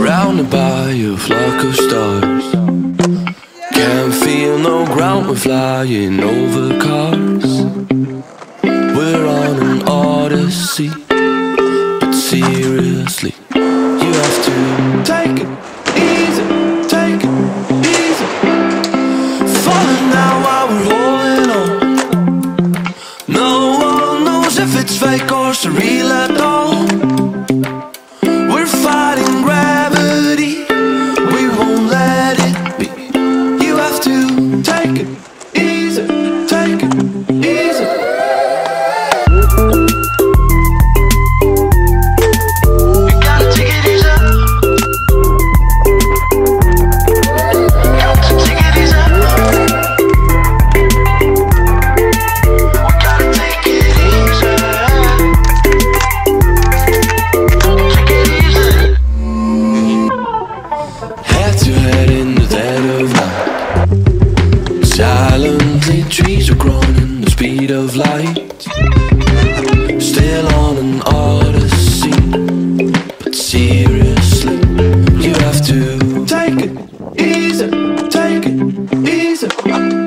surrounded by a flock of stars. Can't feel no ground, we're flying over cars. We're on an odyssey, but seriously, you have to take it easy, take it easy. Falling now while we're holding on. No one knows if it's fake or surreal at all. We're fine. Silently trees are growing in the speed of light. Still on an odyssey But seriously, you have to Take it easy, take it easy.